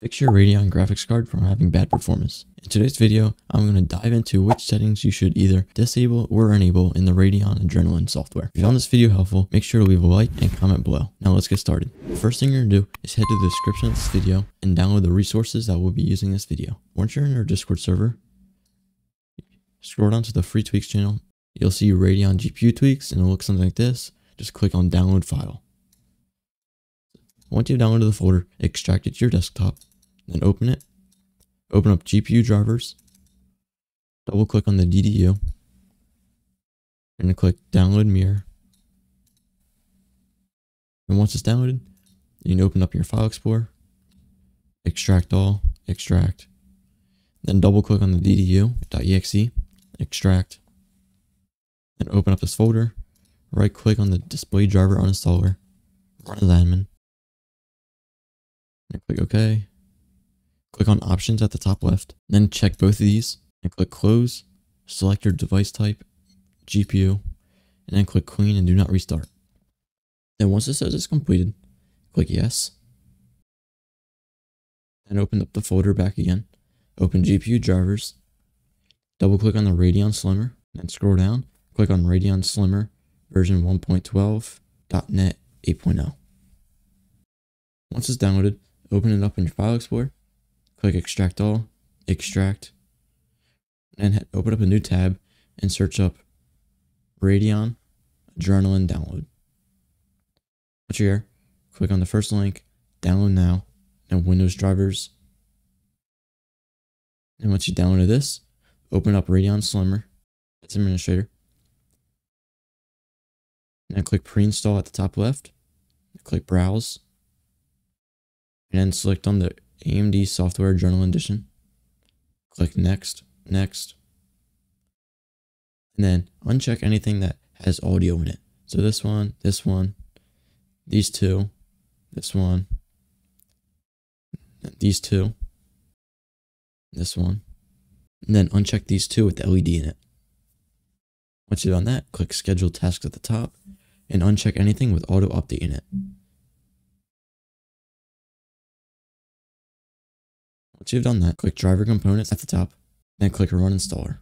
Fix your Radeon graphics card from having bad performance. In today's video, I'm going to dive into which settings you should either disable or enable in the Radeon Adrenalin software. If you found this video helpful, make sure to leave a like and comment below. Now let's get started. The first thing you're going to do is head to the description of this video and download the resources that we'll be using in this video. Once you're in our Discord server, scroll down to the free tweaks channel. You'll see Radeon GPU tweaks and it'll look something like this. Just click on download file. Once you've downloaded the folder, extract it to your desktop, then open it. Open up GPU drivers. Double click on the DDU. And click download mirror. And once it's downloaded, you can open up your file explorer, extract all, extract. Then double click on the DDU.exe, extract. Then open up this folder, right click on the display driver uninstaller, run as admin. And click OK. Click on options at the top left, then check both of these and click close, select your device type, GPU, and then click clean and do not restart. Then once it says it's completed, click yes. and open up the folder back again, open GPU drivers, double click on the Radeon Slimmer, then scroll down, click on Radeon Slimmer version 1.12.NET 8.0. Once it's downloaded, open it up in your file explorer click extract all, extract, and open up a new tab and search up Radeon Adrenalin download. Once you're here, click on the first link, download now, and Windows drivers. And once you download this, open up Radeon Slimmer, it's administrator. Now click pre-install at the top left, click browse, and then select on the AMD Software Adrenalin Edition. Click Next, Next. And then uncheck anything that has audio in it. So this one, this one, these two, this one, these two, this one. And then uncheck these two with the LED in it. Once you've done that, click Schedule Tasks at the top and uncheck anything with Auto Update in it. Once you've done that, click driver components at the top, then click run installer.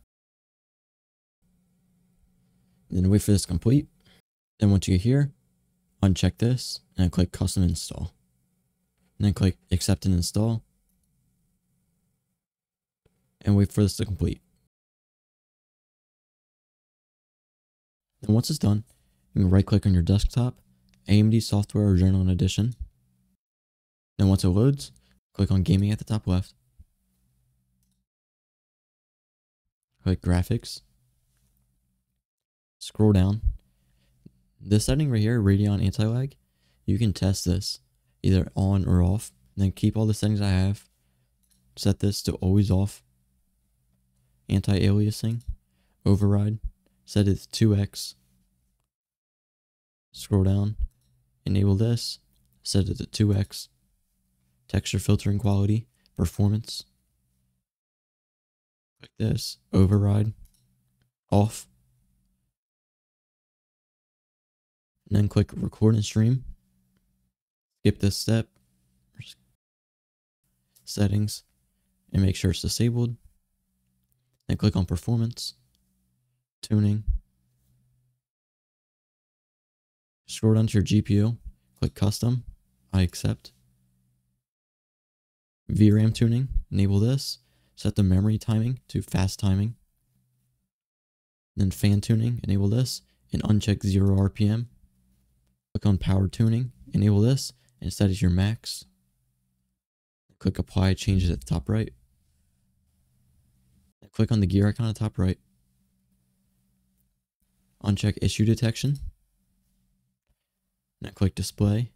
Then wait for this to complete. Then once you get here, uncheck this and click custom install. And then click accept and install. And wait for this to complete. Then once it's done, you can right click on your desktop, AMD Software Adrenalin Edition. Then once it loads, Click on gaming at the top left. Click graphics. Scroll down. This setting right here, Radeon anti-lag, you can test this either on or off. then keep all the settings I have. Set this to always off. Anti-aliasing. Override. Set it to 2x. Scroll down. Enable this. Set it to 2x texture filtering quality, performance. Like this, override, off. And then click record and stream. Skip this step. Settings. And make sure it's disabled. Then click on performance. Tuning. Scroll down to your GPU. Click custom. I accept. VRAM tuning, enable this. Set the memory timing to fast timing. Then fan tuning, enable this, and uncheck 0 RPM. Click on power tuning, enable this, and set as your max. Click apply changes at the top right. Click on the gear icon at the top right. Uncheck issue detection. Now click display.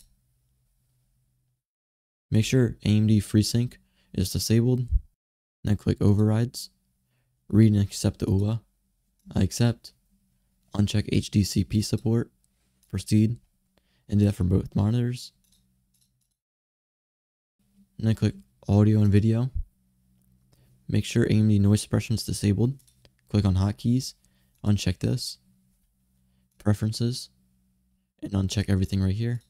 Make sure AMD FreeSync is disabled. Then click Overrides. Read and accept the UA. I accept. Uncheck HDCP support. Proceed. And do that for both monitors. And then click Audio and Video. Make sure AMD noise suppression is disabled. Click on Hotkeys. Uncheck this. Preferences. And uncheck everything right here.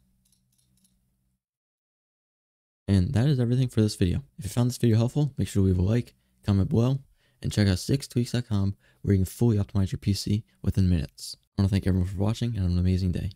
And that is everything for this video. If you found this video helpful, make sure to leave a like, comment below, and check out stixtweaks.com where you can fully optimize your PC within minutes. I want to thank everyone for watching and have an amazing day.